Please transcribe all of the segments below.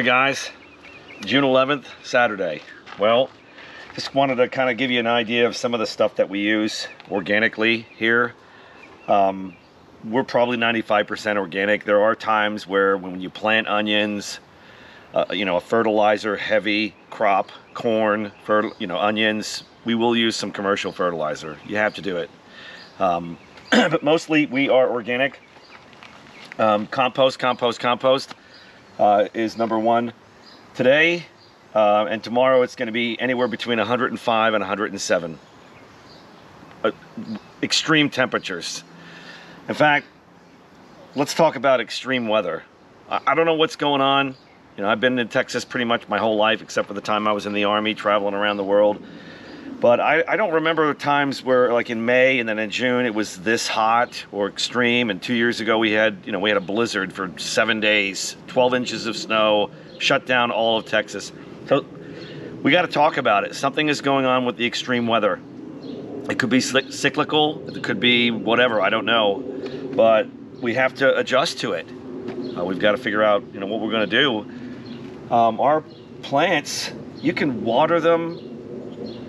Morning, guys. June 11th, Saturday. Well, just wanted to kind of give you an idea of some of the stuff that we use organically here. Um, we're probably 95% organic. There are times where when you plant onions, uh, you know, a fertilizer heavy crop, corn, you know, onions, we will use some commercial fertilizer. You have to do it. Um, but mostly we are organic. Um, compost, compost, compost uh, is number one. Today uh, and tomorrow it's going to be anywhere between 105 and 107. Uh, extreme temperatures. In fact, let's talk about extreme weather. I, I don't know what's going on. You know, I've been in Texas pretty much my whole life, except for the time I was in the Army traveling around the world. But I, I, don't remember times where, like in May and then in June, it was this hot or extreme. And two years ago, we had, you know, we had a blizzard for seven days, 12 inches of snow, shut down all of Texas. So we got to talk about it. Something is going on with the extreme weather. It could be cyclical. It could be whatever. I don't know, but we have to adjust to it. Uh, we've got to figure out, you know, what we're going to do. Um, our plants, you can water them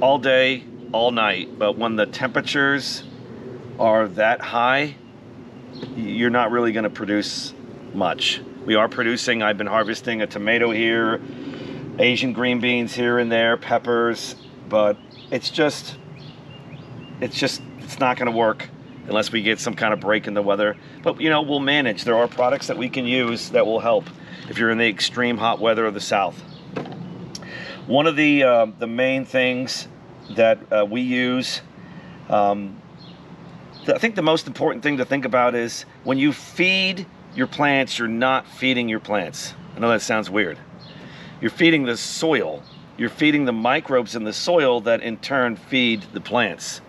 all day, all night. But when the temperatures are that high, you're not really going to produce much. We are producing, I've been harvesting a tomato here, Asian green beans here and there, peppers, but it's just, it's just, it's not going to work unless we get some kind of break in the weather. But, you know, we'll manage. There are products that we can use that will help if you're in the extreme hot weather of the South. One of the uh, the main things that uh, we use, um, I think the most important thing to think about is when you feed your plants, you're not feeding your plants. I know that sounds weird. You're feeding the soil. You're feeding the microbes in the soil that in turn feed the plants.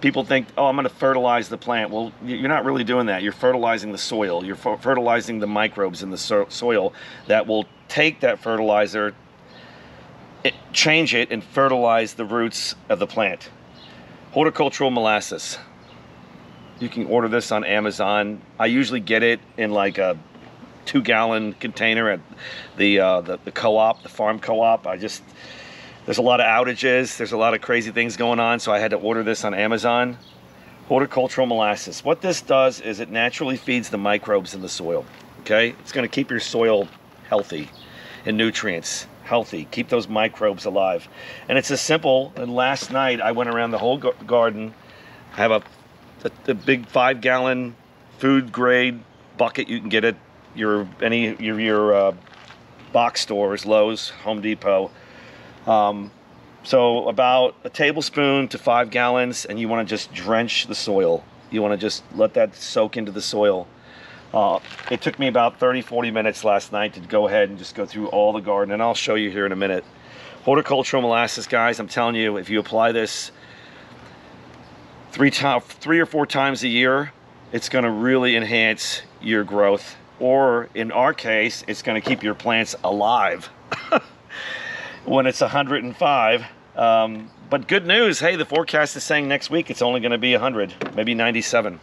People think, oh, I'm going to fertilize the plant. Well, you're not really doing that. You're fertilizing the soil. You're fertilizing the microbes in the so soil that will take that fertilizer, change it and fertilize the roots of the plant. Horticultural molasses. You can order this on Amazon. I usually get it in like a two gallon container at the, uh, the, the co-op, the farm co-op. I just, there's a lot of outages. There's a lot of crazy things going on. So I had to order this on Amazon. Horticultural molasses. What this does is it naturally feeds the microbes in the soil. Okay. It's going to keep your soil healthy and nutrients healthy, keep those microbes alive. And it's as simple. And last night I went around the whole garden. I have a, a, a big five gallon food grade bucket you can get at your any your, your uh, box stores, Lowe's, Home Depot. Um, so about a tablespoon to five gallons, and you want to just drench the soil. You want to just let that soak into the soil. Uh, it took me about 30, 40 minutes last night to go ahead and just go through all the garden, and I'll show you here in a minute. Horticultural molasses, guys, I'm telling you, if you apply this three, three or four times a year, it's going to really enhance your growth. Or in our case, it's going to keep your plants alive when it's 105. Um, but good news, hey, the forecast is saying next week it's only going to be 100, maybe 97.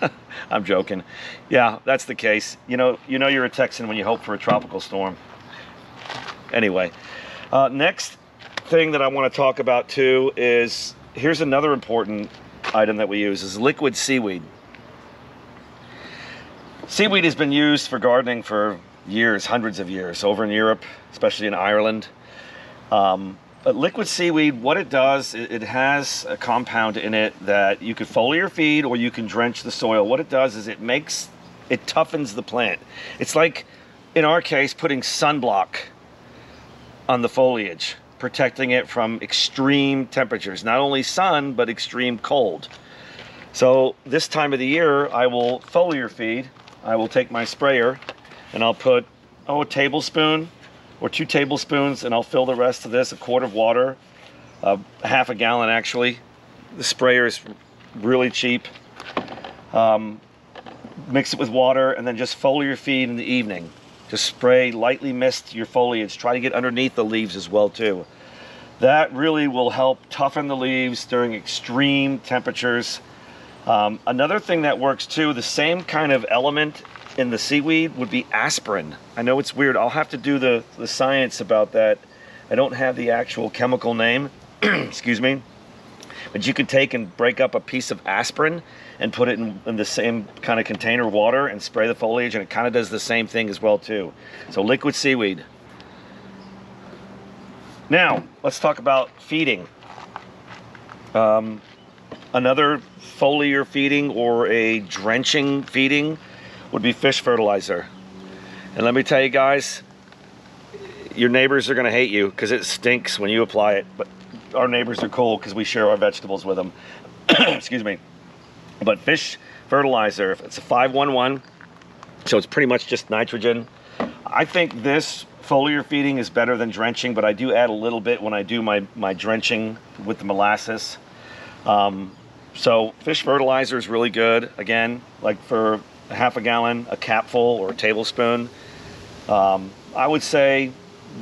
I'm joking. Yeah, that's the case. You know, you know you're a Texan when you hope for a tropical storm. Anyway, uh, next thing that I want to talk about too is here's another important item that we use is liquid seaweed. Seaweed has been used for gardening for years, hundreds of years, over in Europe, especially in Ireland. Um, but liquid seaweed, what it does, it has a compound in it that you could foliar feed or you can drench the soil. What it does is it makes, it toughens the plant. It's like, in our case, putting sunblock on the foliage, protecting it from extreme temperatures. Not only sun, but extreme cold. So this time of the year, I will foliar feed. I will take my sprayer and I'll put, oh, a tablespoon or two tablespoons, and I'll fill the rest of this, a quart of water, uh, half a gallon actually. The sprayer is really cheap. Um, mix it with water and then just foliar feed in the evening. Just spray, lightly mist your foliage. Try to get underneath the leaves as well too. That really will help toughen the leaves during extreme temperatures. Um, another thing that works too, the same kind of element in the seaweed would be aspirin. I know it's weird. I'll have to do the, the science about that. I don't have the actual chemical name, excuse me. But you could take and break up a piece of aspirin and put it in, in the same kind of container water and spray the foliage and it kind of does the same thing as well too. So liquid seaweed. Now, let's talk about feeding. Um, another foliar feeding or a drenching feeding would be fish fertilizer. And let me tell you guys, your neighbors are to hate you because it stinks when you apply it. But our neighbors are cool because we share our vegetables with them. Excuse me. But fish fertilizer, it's a 511, so it's pretty much just nitrogen. I think this foliar feeding is better than drenching, but I do add a little bit when I do my, my drenching with the molasses. Um, so fish fertilizer is really good. Again, like for a half a gallon, a capful or a tablespoon. Um, I would say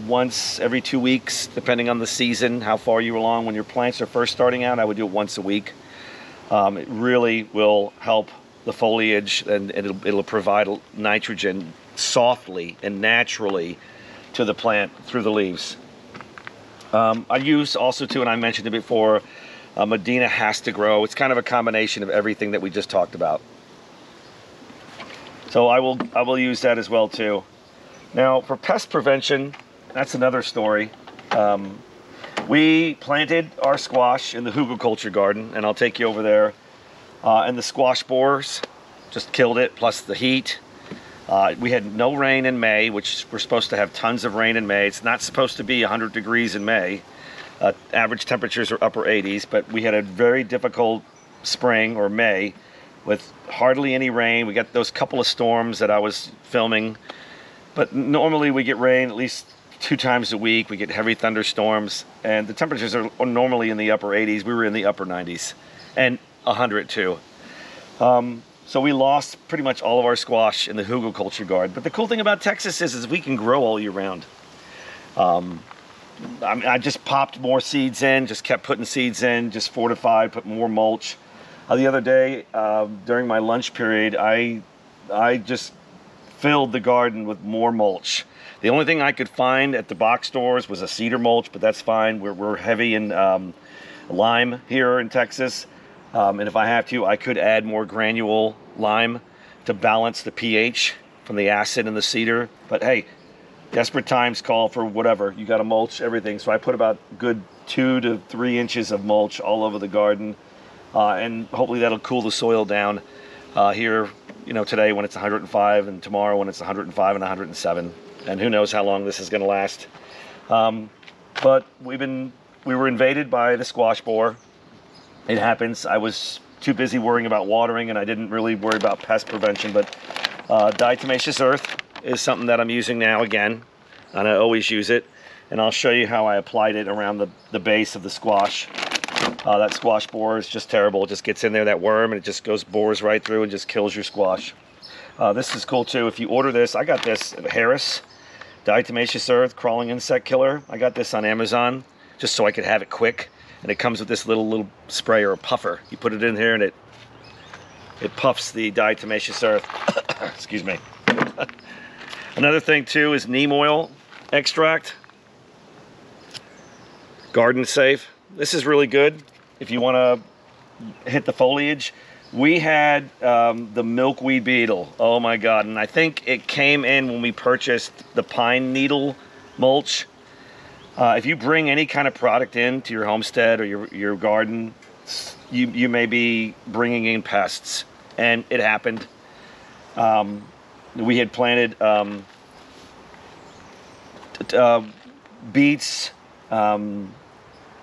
once every two weeks, depending on the season, how far you're along. When your plants are first starting out, I would do it once a week. Um, it really will help the foliage and, and it'll, it'll provide nitrogen softly and naturally to the plant through the leaves. Um, I use also too, and I mentioned it before, uh, Medina HastaGro. It's kind of a combination of everything that we just talked about. So I will I will use that as well too. Now for pest prevention, that's another story. Um, we planted our squash in the Hugo hugelkultur garden, and I'll take you over there. Uh, and the squash borers just killed it, plus the heat. Uh, we had no rain in May, which we're supposed to have tons of rain in May. It's not supposed to be 100 degrees in May. Uh, average temperatures are upper 80s, but we had a very difficult spring or May with hardly any rain. We got those couple of storms that I was filming, but normally we get rain at least two times a week. We get heavy thunderstorms, and the temperatures are normally in the upper 80s. We were in the upper 90s, and 100 too. Um, so we lost pretty much all of our squash in the hugelkultur garden. But the cool thing about Texas is, is we can grow all year round. Um, I, mean, I, just popped more seeds in, just kept putting seeds in, just fortified, put more mulch. Uh, the other day, uh, during my lunch period, I, I just filled the garden with more mulch. The only thing I could find at the box stores was a cedar mulch, but that's fine. We're, we're heavy in um, lime here in Texas. Um, and if I have to, I could add more granule lime to balance the pH from the acid in the cedar. But hey, desperate times call for whatever. You got to mulch everything. So I put about good two to three inches of mulch all over the garden. Uh, and hopefully that'll cool the soil down uh, here, you know, today when it's 105 and tomorrow when it's 105 and 107 and who knows how long this is going to last. Um, but we've been we were invaded by the squash borer. It happens. I was too busy worrying about watering, and I didn't really worry about pest prevention. But uh, diatomaceous earth is something that I'm using now again, and I always use it. And I'll show you how I applied it around the, the base of the squash. Uh, that squash borer is just terrible. It just gets in there, that worm, and it just goes bores right through and just kills your squash. Uh, this is cool too. If you order this, I got this Harris diatomaceous earth crawling insect killer. I got this on Amazon just so I could have it quick. And it comes with this little little spray or puffer. You put it in here and it it puffs the diatomaceous earth. Excuse me. Another thing too is neem oil extract. Garden safe. This is really good if you want to hit the foliage we had um, the milkweed beetle. Oh my God. And I think it came in when we purchased the pine needle mulch. Uh, if you bring any kind of product in to your homestead or your, your garden, you, you may be bringing in pests. And it happened. Um, we had planted um, uh, beets, um,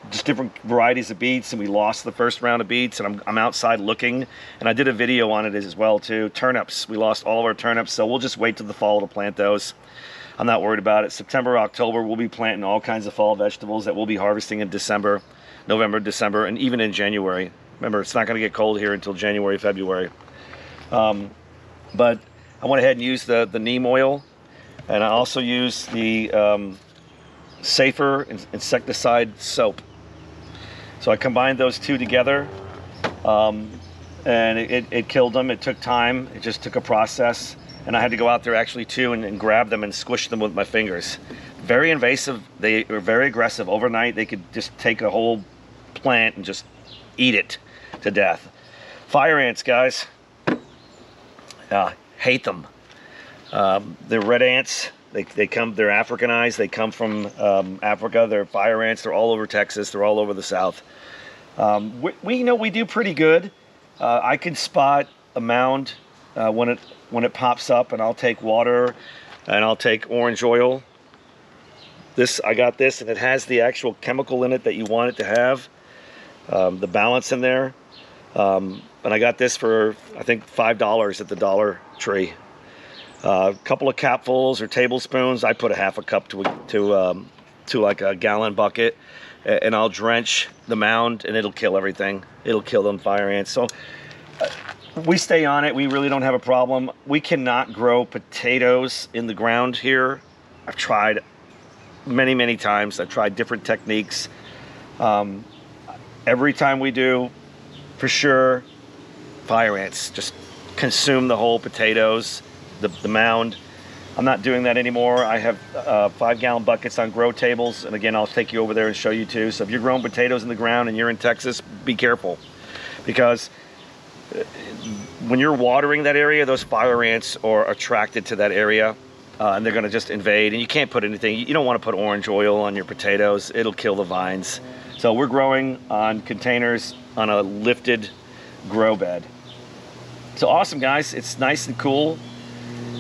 just different varieties of beets and we lost the first round of beets and I'm, I'm outside looking and I did a video on it as well too. Turnips, we lost all of our turnips so we'll just wait till the fall to plant those. I'm not worried about it. September, October, we'll be planting all kinds of fall vegetables that we'll be harvesting in December, November, December, and even in January. Remember, it's not going to get cold here until January, February. Um, but I went ahead and used the, the neem oil and I also used the um, Safer insecticide soap. So I combined those two together um, and it, it, killed them. It took time. It just took a process. and I had to go out there actually too and, and grab them and squish them with my fingers. Very invasive. They are very aggressive. Overnight, they could just take a whole plant and just eat it to death. Fire ants, guys. Uh, hate them. Um, they're red ants. They, they come, they're Africanized. They come from um, Africa. They're fire ants. They're all over Texas. They're all over the South. Um, we, we know we do pretty good. Uh, I can spot a mound uh, when it when it pops up, and I'll take water, and I'll take orange oil. This I got this, and it has the actual chemical in it that you want it to have. Um, the balance in there, um, and I got this for I think five dollars at the Dollar Tree. A couple of capfuls or tablespoons. I put a half a cup to to um, to like a gallon bucket, and I'll drench the mound, and it'll kill everything. It'll kill them fire ants. So uh, we stay on it. We really don't have a problem. We cannot grow potatoes in the ground here. I've tried many, many times. I've tried different techniques. Um, every time we do, for sure, fire ants just consume the whole potatoes the, the mound. I'm not doing that anymore. I have uh, five gallon buckets on grow tables. And again, I'll take you over there and show you too. So if you're growing potatoes in the ground and you're in Texas, be careful because uh, when you're watering that area, those fire ants are attracted to that area uh, and they're going to just invade. And you can't put anything, you don't want to put orange oil on your potatoes. It'll kill the vines. So we're growing on containers on a lifted grow bed. So awesome guys, it's nice and cool.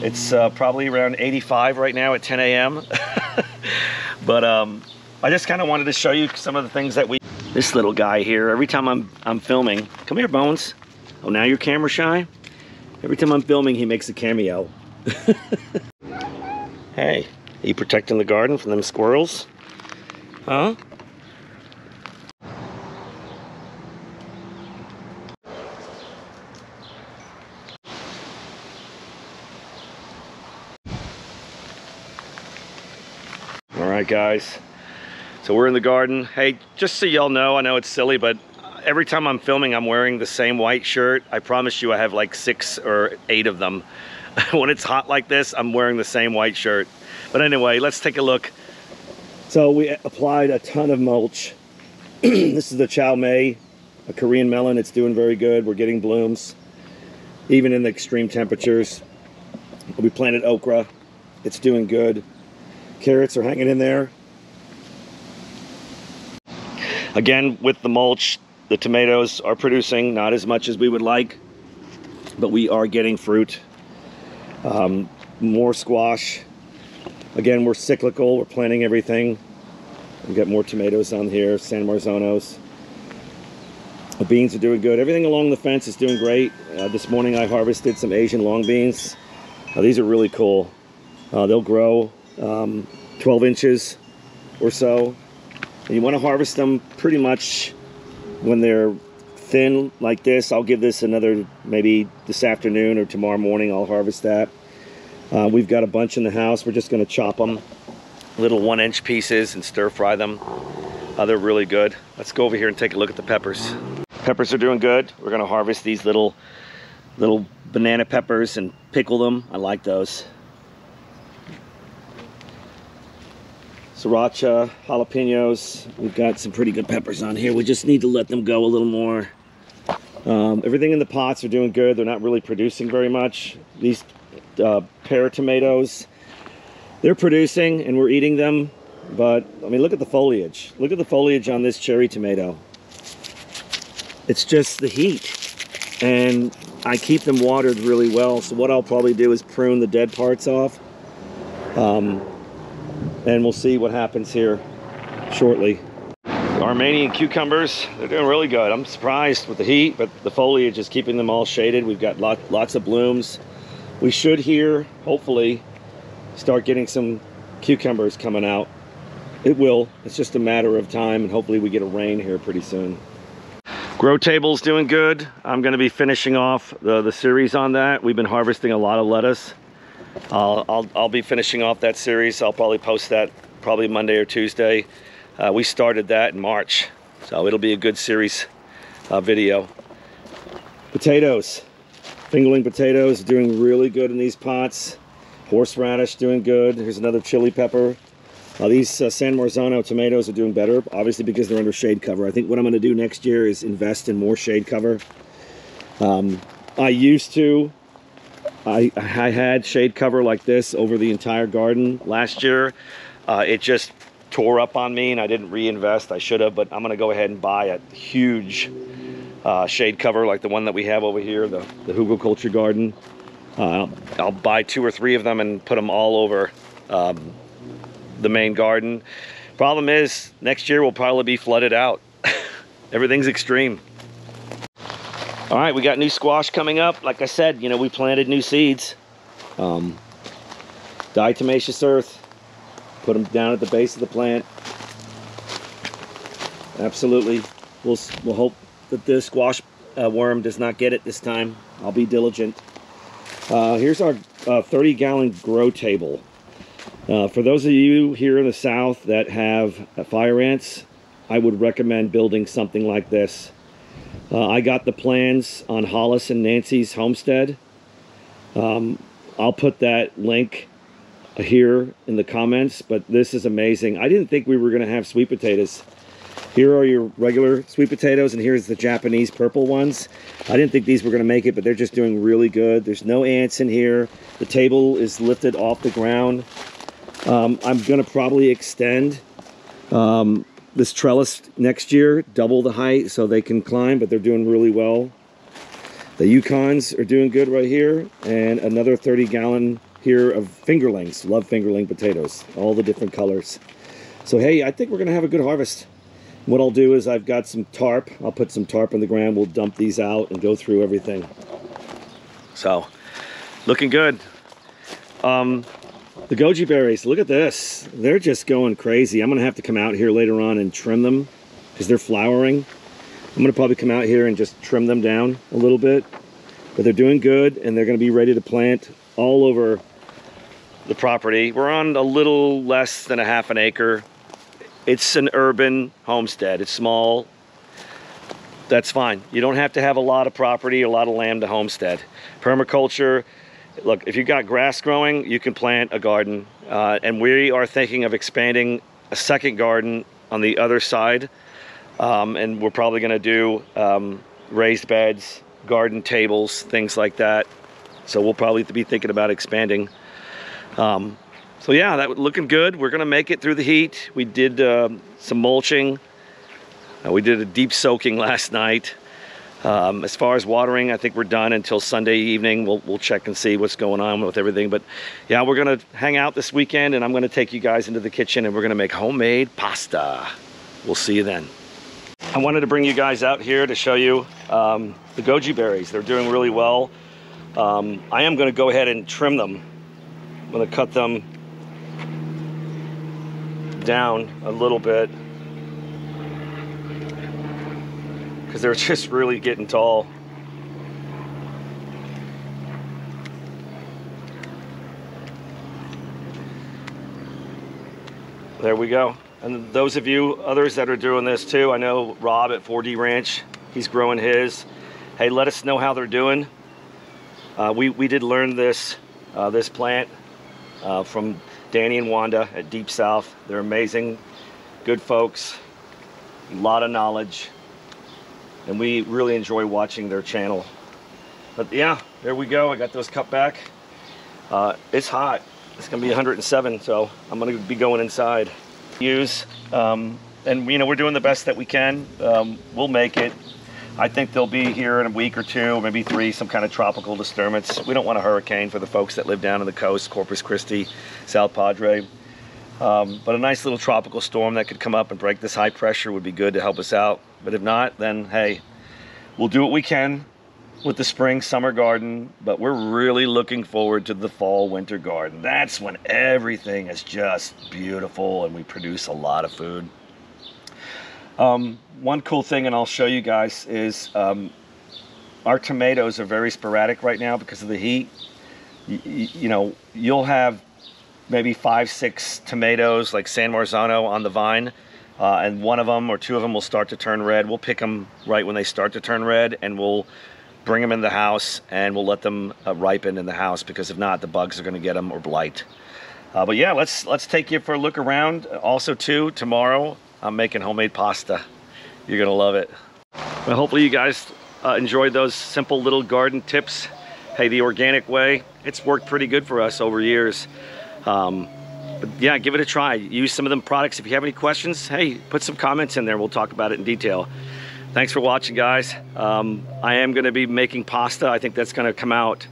It's uh, probably around 85 right now at 10 a.m. but um, I just kind of wanted to show you some of the things that we. This little guy here. Every time I'm I'm filming, come here, Bones. Oh, now you're camera shy. Every time I'm filming, he makes a cameo. hey, are you protecting the garden from them squirrels? Huh? Right, guys. So we're in the garden. Hey, just so y'all know, I know it's silly, but every time I'm filming, I'm wearing the same white shirt. I promise you I have like six or eight of them. when it's hot like this, I'm wearing the same white shirt. But anyway, let's take a look. So we applied a ton of mulch. this is the chamoe, a Korean melon. It's doing very good. We're getting blooms, even in the extreme temperatures. We planted okra. It's doing good. Carrots are hanging in there. Again, with the mulch, the tomatoes are producing not as much as we would like, but we are getting fruit. Um, more squash. Again, we're cyclical. We're planting everything. We've got more tomatoes on here, San Marzanos. The beans are doing good. Everything along the fence is doing great. Uh, this morning I harvested some Asian long beans. Uh, these are really cool. Uh, they'll grow um, 12 inches or so. And you want to harvest them pretty much when they're thin like this. I'll give this another maybe this afternoon or tomorrow morning. I'll harvest that. Uh, we've got a bunch in the house. We're just going to chop them little one inch pieces and stir fry them. Uh, they're really good. Let's go over here and take a look at the peppers. Peppers are doing good. We're going to harvest these little little banana peppers and pickle them. I like those. Sriracha, jalapenos. We've got some pretty good peppers on here. We just need to let them go a little more. Um, everything in the pots are doing good. They're not really producing very much. These uh, pear tomatoes, they're producing and we're eating them. But, I mean, look at the foliage. Look at the foliage on this cherry tomato. It's just the heat. And I keep them watered really well. So what I'll probably do is prune the dead parts off. Um, and we'll see what happens here shortly. Armenian cucumbers, they're doing really good. I'm surprised with the heat, but the foliage is keeping them all shaded. We've got lot, lots of blooms. We should here, hopefully, start getting some cucumbers coming out. It will. It's just a matter of time, and hopefully we get a rain here pretty soon. Grow table's doing good. I'm going to be finishing off the, the series on that. We've been harvesting a lot of lettuce. I'll, I'll, I'll be finishing off that series. I'll probably post that probably Monday or Tuesday. Uh, we started that in March, so it'll be a good series uh, video. Potatoes. Fingerling potatoes doing really good in these pots. Horseradish doing good. Here's another chili pepper. Uh, these uh, San Marzano tomatoes are doing better, obviously because they're under shade cover. I think what I'm going to do next year is invest in more shade cover. Um, I used to, I, I had shade cover like this over the entire garden last year. Uh, it just tore up on me and I didn't reinvest. I should have, but I'm going to go ahead and buy a huge uh, shade cover like the one that we have over here, the, the Hugelkultur Garden. Uh, I'll, I'll, buy two or three of them and put them all over um, the main garden. Problem is, next year will probably be flooded out. Everything's extreme. All right, we got new squash coming up. Like I said, you know, we planted new seeds. Um, diatomaceous earth. Put them down at the base of the plant. Absolutely. We'll, we'll hope that the squash uh, worm does not get it this time. I'll be diligent. Uh, here's our uh, 30 gallon grow table. Uh, for those of you here in the south that have fire ants, I would recommend building something like this. Uh, I got the plans on Hollis and Nancy's homestead. Um, I'll put that link here in the comments, but this is amazing. I didn't think we were going to have sweet potatoes. Here are your regular sweet potatoes, and here's the Japanese purple ones. I didn't think these were going to make it, but they're just doing really good. There's no ants in here. The table is lifted off the ground. Um, I'm going to probably extend um, this trellis next year, double the height so they can climb, but they're doing really well. The Yukons are doing good right here, and another 30 gallon here of fingerlings. Love fingerling potatoes, all the different colors. So hey, I think we're gonna have a good harvest. What I'll do is I've got some tarp. I'll put some tarp in the ground. We'll dump these out and go through everything. So, looking good. Um, the goji berries, look at this. They're just going crazy. I'm gonna have to come out here later on and trim them because they're flowering. I'm gonna probably come out here and just trim them down a little bit. But they're doing good and they're gonna be ready to plant all over the property. We're on a little less than a half an acre. It's an urban homestead. It's small. That's fine. You don't have to have a lot of property, a lot of land to homestead. Permaculture, look, if you've got grass growing, you can plant a garden. Uh, and we are thinking of expanding a second garden on the other side. Um, and we're probably going to do um, raised beds, garden tables, things like that. So we'll probably be thinking about expanding. Um, so yeah, that looking good. We're gonna make it through the heat. We did uh, some mulching. Uh, we did a deep soaking last night. Um, as far as watering, I think we're done until Sunday evening. We'll, we'll check and see what's going on with everything. But yeah, we're gonna hang out this weekend and I'm gonna take you guys into the kitchen and we're gonna make homemade pasta. We'll see you then. I wanted to bring you guys out here to show you um, the goji berries. They're doing really well. Um, I am gonna go ahead and trim them. I'm gonna cut them down a little bit because they're just really getting tall. There we go. And those of you others that are doing this too, I know Rob at 4D Ranch, he's growing his. Hey, let us know how they're doing. Uh, we, we did learn this, uh, this plant uh, from Danny and Wanda at Deep South. They're amazing, good folks, a lot of knowledge, and we really enjoy watching their channel. But yeah, there we go. I got those cut back. Uh, it's hot. It's gonna be 107, so I'm gonna be going inside. Use, um, and you know, we're doing the best that we can. Um, we'll make it. I think they'll be here in a week or two, maybe three, some kind of tropical disturbance. We don't want a hurricane for the folks that live down on the coast, Corpus Christi, South Padre. Um, but a nice little tropical storm that could come up and break this high pressure would be good to help us out. But if not, then hey, we'll do what we can with the spring summer garden, but we're really looking forward to the fall winter garden. That's when everything is just beautiful and we produce a lot of food. Um, one cool thing, and I'll show you guys, is um, our tomatoes are very sporadic right now because of the heat. you know, you'll have maybe five, six tomatoes like San Marzano on the vine, uh, and one of them or two of them will start to turn red. We'll pick them right when they start to turn red, and we'll bring them in the house and we'll let them uh, ripen in the house because if not, the bugs are going to get them or blight. Uh, but yeah, let's let's take you for a look around. Also, too, tomorrow I'm making homemade pasta. You're gonna love it. Well, hopefully you guys uh, enjoyed those simple little garden tips. Hey, the organic way, it's worked pretty good for us over years. Um, but yeah, give it a try. Use some of them products. If you have any questions, hey, put some comments in there. We'll talk about it in detail. Thanks for watching, guys. Um, I am going to be making pasta. I think that's going to come out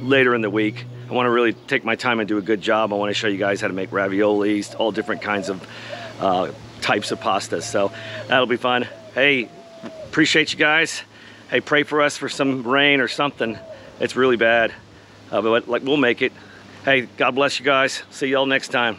later in the week. I want to really take my time and do a good job. I want to show you guys how to make raviolis, all different kinds of uh, types of pastas. So that'll be fun. Hey, appreciate you guys. Hey, pray for us for some rain or something. It's really bad, uh, but like we'll make it. Hey, God bless you guys. See y'all next time.